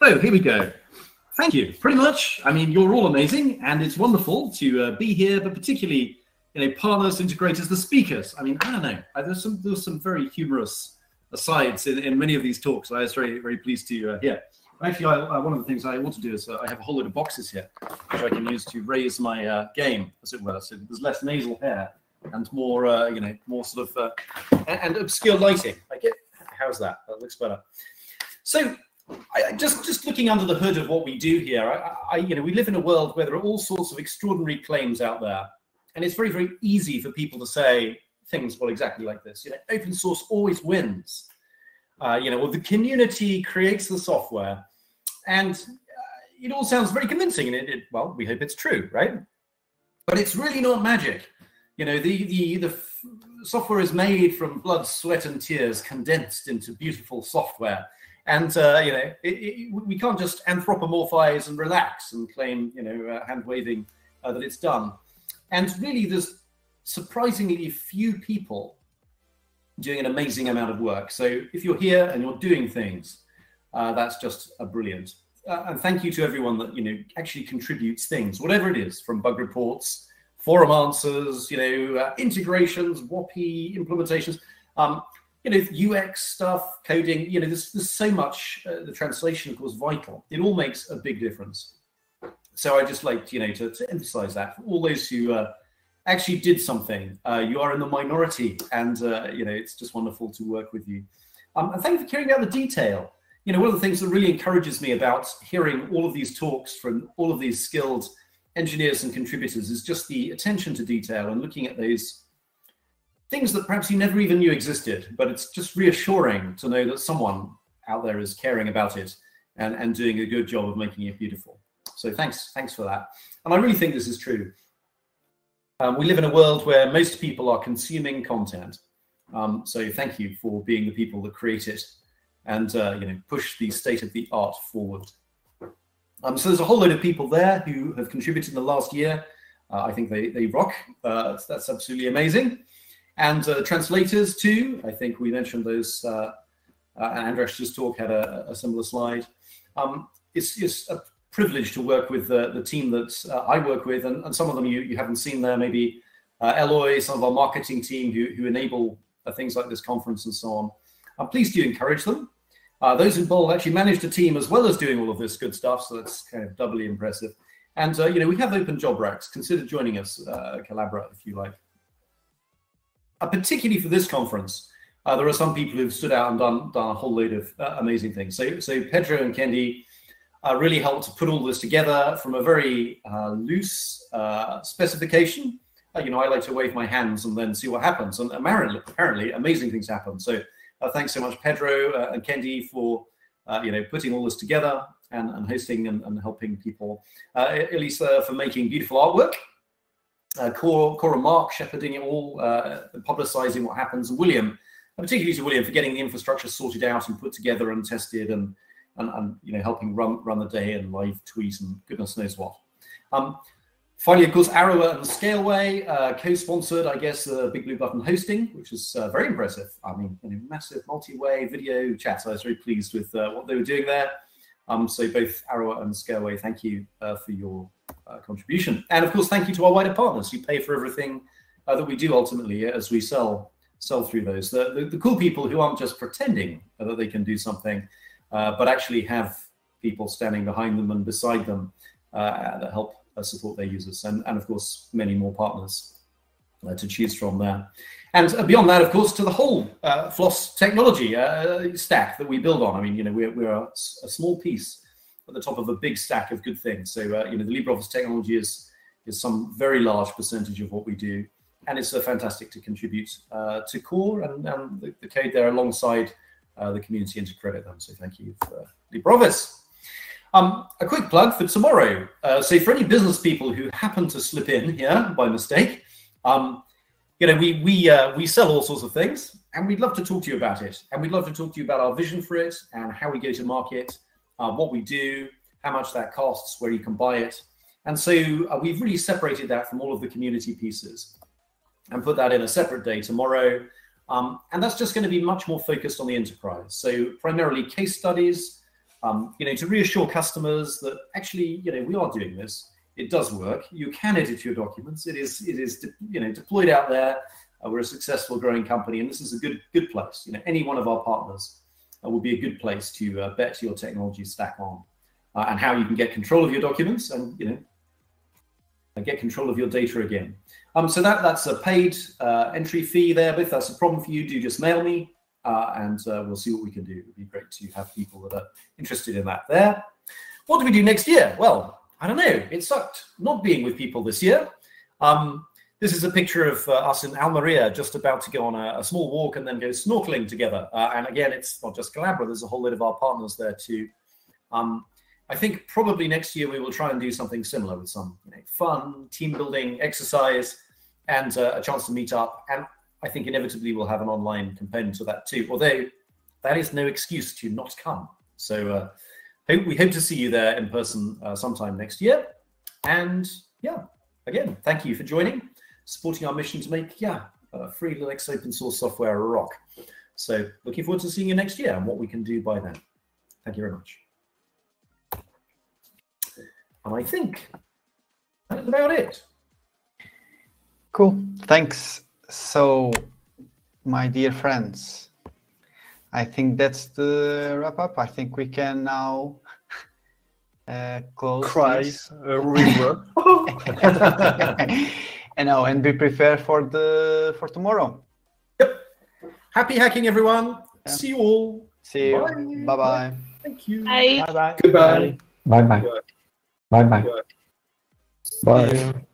So here we go. Thank you. Pretty much. I mean, you're all amazing, and it's wonderful to uh, be here, but particularly, you know, partners, integrators, the speakers. I mean, I don't know. There's some there's some very humorous asides in, in many of these talks. I was very very pleased to uh, hear. Actually, I, uh, one of the things I want to do is uh, I have a whole load of boxes here, which I can use to raise my uh, game, as it were. So there's less nasal hair and more, uh, you know, more sort of uh, and, and obscure lighting. I get how's that? That looks better. So I, just just looking under the hood of what we do here, I, I, you know, we live in a world where there are all sorts of extraordinary claims out there, and it's very very easy for people to say things well exactly like this. You know, open source always wins. Uh, you know, well, the community creates the software, and uh, it all sounds very convincing. And it, it, well, we hope it's true, right? But it's really not magic. You know, the the the software is made from blood, sweat, and tears condensed into beautiful software and uh, you know, it, it, we can't just anthropomorphize and relax and claim, you know, uh, hand waving uh, that it's done. And really, there's surprisingly few people doing an amazing amount of work. So if you're here and you're doing things, uh, that's just a brilliant. Uh, and thank you to everyone that you know actually contributes things, whatever it is, from bug reports, forum answers, you know, uh, integrations, WOPI implementations. Um, you know, UX stuff, coding, you know, there's, there's so much, uh, the translation, of course, vital. It all makes a big difference. So I just like, you know, to, to emphasize that for all those who uh, actually did something, uh, you are in the minority and, uh, you know, it's just wonderful to work with you. Um, and thank you for carrying out the detail. You know, one of the things that really encourages me about hearing all of these talks from all of these skilled engineers and contributors is just the attention to detail and looking at those things that perhaps you never even knew existed, but it's just reassuring to know that someone out there is caring about it and, and doing a good job of making it beautiful. So thanks, thanks for that. And I really think this is true. Um, we live in a world where most people are consuming content. Um, so thank you for being the people that create it and uh, you know push the state of the art forward. Um, so there's a whole load of people there who have contributed in the last year. Uh, I think they, they rock. Uh, that's absolutely amazing and uh, translators too. I think we mentioned those. Uh, uh, Andresh's talk had a, a similar slide. Um, it's, it's a privilege to work with the, the team that uh, I work with, and, and, some of them you, you haven't seen there. Maybe uh, Eloy, some of our marketing team who, who enable uh, things like this conference and so on. I'm pleased you encourage them. Uh, those involved actually managed a team as well as doing all of this good stuff, so that's kind of doubly impressive. And you know, we have open job racks. Consider joining us, uh, Collabora, if you like uh, particularly for this conference, uh, there are some people who've stood out and done done a whole load of uh, amazing things. So, so Pedro and Kendi uh, really helped to put all this together from a very uh, loose uh, specification. you know, I like to wave my hands and then see what happens, and apparently, apparently amazing things happen. So, thanks so much, Pedro and Kendi, for you know putting all this together and, and hosting and, and helping people. Elisa for making beautiful artwork uh, Cora, Cora Mark shepherding it all, uh, publicizing what happens, William, particularly to William for getting the infrastructure sorted out and put together and tested and, and, and you know helping run run the day and live tweets and goodness knows what. Um, finally, of course, Arawa and Scaleway uh, co-sponsored, I guess, uh, Big Blue Button hosting, which is uh, very impressive. I mean, you know, massive multi-way video chat. I was very pleased with uh, what they were doing there. Um, so both Arawa and Scaleway, thank you uh, for your uh, contribution. And of course, thank you to our wider partners who pay for everything that we do ultimately as we sell sell through those. The, the, the, cool people who aren't just pretending that they can do something, but actually have people standing behind them and beside them that help support their users. And, and of course, many more partners to choose from there. And beyond that, of course, to the whole uh, Floss technology uh, stack that we build on. I mean, you know, we're, we're a, a, small piece at the top of a big stack of good things. So, uh, you know, the LibreOffice technology is is some very large percentage of what we do, and it's uh, fantastic to contribute uh, to core and, and the, the, code there alongside uh, the community and to credit them. So, thank you for LibreOffice. Um, a quick plug for tomorrow. so, for any business people who happen to slip in here by mistake. Um, you know, we we uh, we sell all sorts of things, and we'd love to talk to you about it. And we'd love to talk to you about our vision for it and how we go to market, uh, what we do, how much that costs, where you can buy it, And so uh, we've really separated that from all of the community pieces and put that in a separate day tomorrow. Um, and that's just going to be much more focused on the enterprise. So primarily case studies, um, you know, to reassure customers that actually, you know, we are doing this. It does work. You can edit your documents. It is, it is, you know, deployed out there. Uh, we're a successful, growing company, and this is a good, good place. You know, any one of our partners uh, will be a good place to uh, bet your technology stack on, uh, and how you can get control of your documents, and you know, get control of your data again. Um, so that that's a paid uh, entry fee there. But if that's a problem for you, do just mail me, uh, and uh, we'll see what we can do. It'd be great to have people that are interested in that there. What do we do next year? Well, I don't know. It sucked not being with people this year. Um, this is a picture of uh, us in Almeria, just about to go on a, a small walk and then go snorkeling together. Uh, and again, it's not just Collabora, there's a whole lot of our partners there too. Um, I think probably next year we will try and do something similar with some you know, fun team building exercise and uh, a chance to meet up. And I think inevitably we'll have an online component to that too. Although that is no excuse to not come. So uh, hope, we hope to see you there in person uh, sometime next year. And yeah, again, thank you for joining, supporting our mission to make yeah free libre open source software a rock. So looking forward to seeing you next year and what we can do by then. Thank you very much. And I think that's about it. Cool. Thanks. So, my dear friends, I think that's the wrap up. I think we can now uh, close. Cry a river. and know, and be prepared for the for tomorrow. Yep. Happy hacking, everyone. Yeah. See you all. See you. Bye bye. Thank you. Bye. Bye bye. Goodbye. Bye bye. Bye bye. Bye.